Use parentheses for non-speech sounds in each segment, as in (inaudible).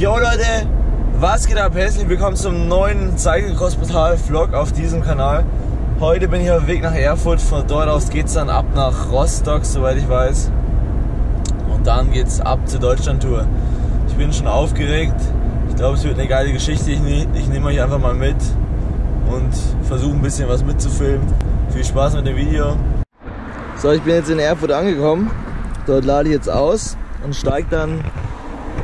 Jo Leute, was geht ab? Herzlich willkommen zum neuen Cyclecross Portal Vlog auf diesem Kanal. Heute bin ich auf dem Weg nach Erfurt, von dort aus geht es dann ab nach Rostock, soweit ich weiß. Und dann geht's ab zur Deutschlandtour. Ich bin schon aufgeregt. Ich glaube, es wird eine geile Geschichte. Ich, ne ich nehme euch einfach mal mit und versuche ein bisschen was mitzufilmen. Viel Spaß mit dem Video. So, ich bin jetzt in Erfurt angekommen. Dort lade ich jetzt aus und steige dann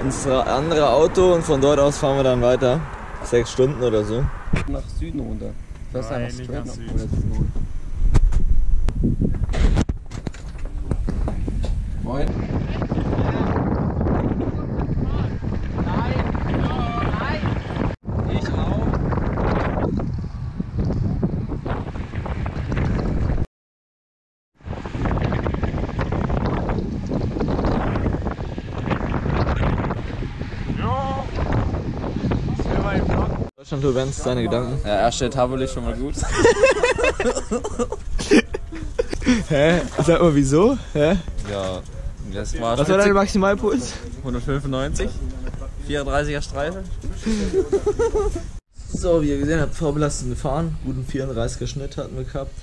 ins andere Auto und von dort aus fahren wir dann weiter. Sechs Stunden oder so. Nach Süden runter. Das Nein, einfach nicht straight nach nach Süden. Moin. Ich auch. Deutschlandtour, Benz, deine Gedanken? Ja, erste Etappe lief schon mal gut. (laughs) Hä? Sag mal wieso? Hä? Ja, das war, Was war dein Maximalpuls? 195. 34er Streife. So, wie ihr gesehen habt, vorbelastet gefahren. Guten 34er Schnitt hatten wir gehabt.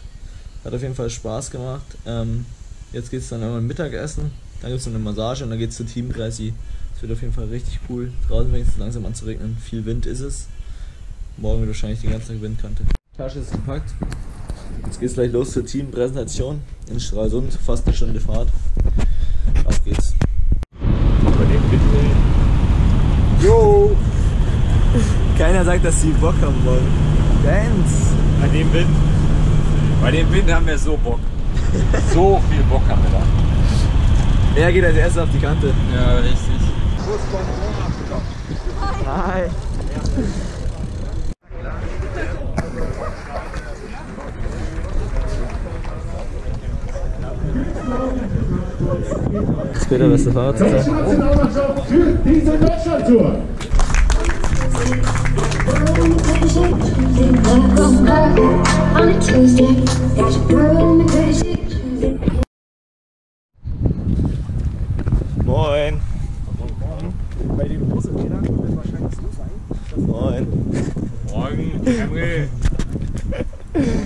Hat auf jeden Fall Spaß gemacht. Ähm, jetzt geht es dann irgendwann Mittagessen. Dann gibt es noch eine Massage und dann geht es zur Team 30. Das wird auf jeden Fall richtig cool. Draußen fängt es langsam an zu regnen. Viel Wind ist es. Morgen wird wahrscheinlich die ganze Tag Windkante. Tasche ist gepackt. Jetzt geht's gleich los zur Teampräsentation in Stralsund. Fast eine Stunde Fahrt. Auf geht's. Bei dem Windel. Jo! Keiner sagt, dass sie Bock haben wollen. Dance! Bei dem Wind. Bei dem Wind haben wir so Bock. (laughs) So viel Bock haben wir da. Wer geht als erstes auf die Kante? Ja, richtig. Hi! Später beste Fahrt. Nationalmannschaft für diese Deutschlandtour. Moin! Bei den Hosenrädern wird wahrscheinlich so sein. Moin! Morgen, Henry.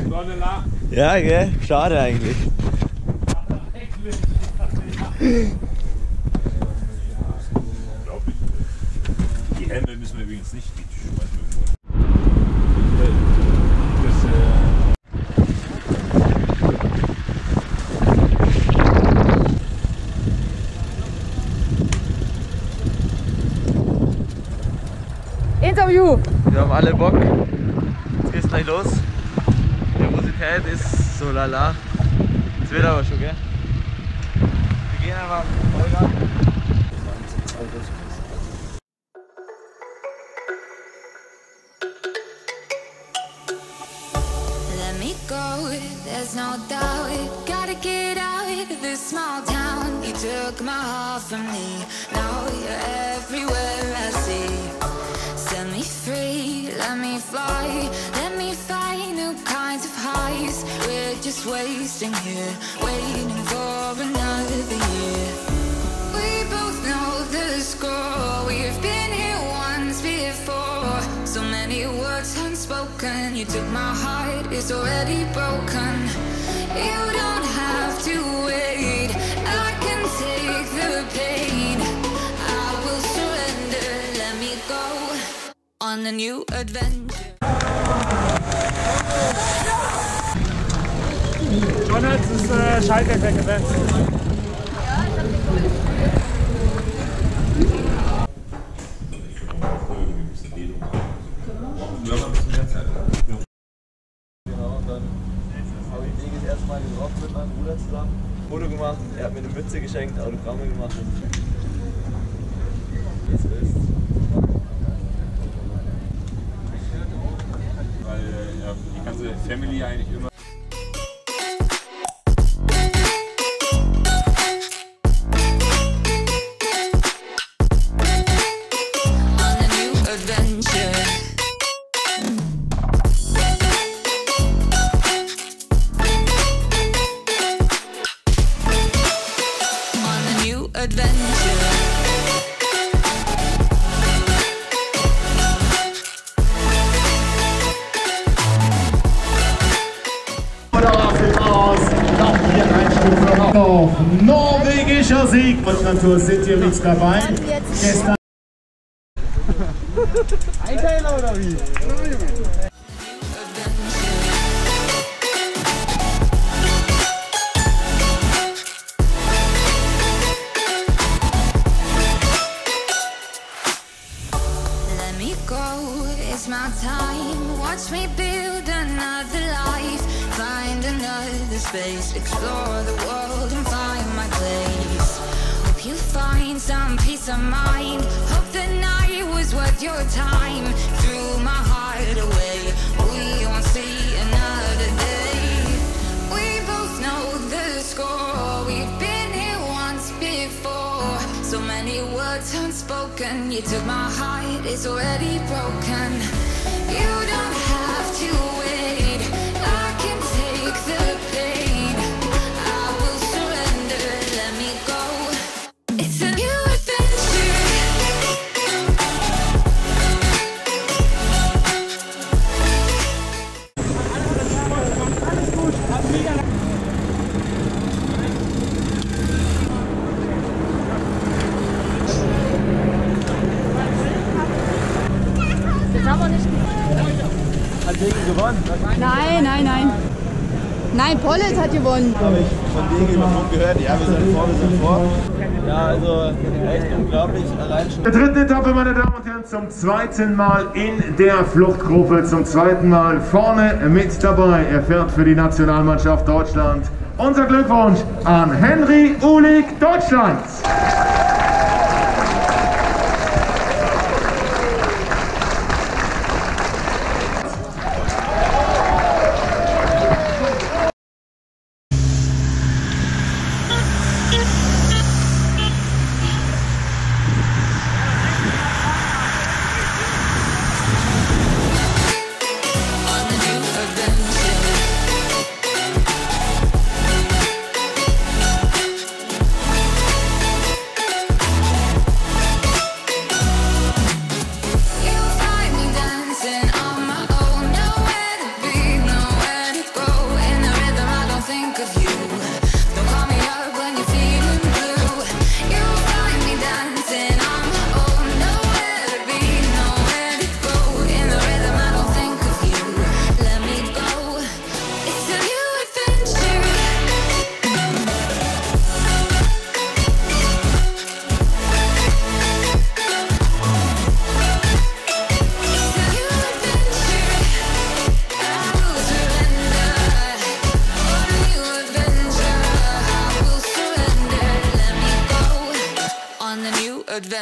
Sonne lacht. Ja, gell? Schade eigentlich. Die Hände müssen wir übrigens nicht die schmeißen äh, Interview! Wir haben alle Bock. Jetzt geht's gleich los. Die Nervosität ist so lala. Es wird aber schon, gell? Let me go, there's no doubt. Gotta get out of this small town. You took my heart from me, now you're everywhere I see. Set me free, let me fly. We're just wasting here, waiting for another year. We both know the score. We've been here once before. So many words unspoken. You took my heart, it's already broken. You don't have to wait. I can take the pain. I will surrender. Let me go on a new adventure. Schon hat das äh, Schaltwerk gesetzt. Genau, und dann habe ich Digis erstmal getroffen mit meinem Bruder zusammen. Foto gemacht, er hat mir eine Mütze geschenkt, Autogramme gemacht es ist. Weil ja, die ganze Family eigentlich immer. Dritter Sieg. Deutschland-Tour sind hier mit dabei. Gestern Let me go, it's my time. Watch me build another life. Find another space, explore the world and find my place. Hope you find some peace of mind. Hope the night was worth your time. Threw my heart away. We won't see another day. We both know the score. We've been here once before. So many words unspoken. You took my heart, it's already broken. You don't Nein, nein, nein. Pollet hat gewonnen. Habe ich von Degen über Funk gehört. Ja, wir sind vor, wir sind vor. Ja, also echt unglaublich. Allein schon. der dritten Etappe, meine Damen und Herren, zum zweiten Mal in der Fluchtgruppe, zum zweiten Mal vorne mit dabei. Er fährt für die Nationalmannschaft Deutschland. Unser Glückwunsch an Henry Uhlig, Deutschland.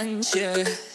revenge.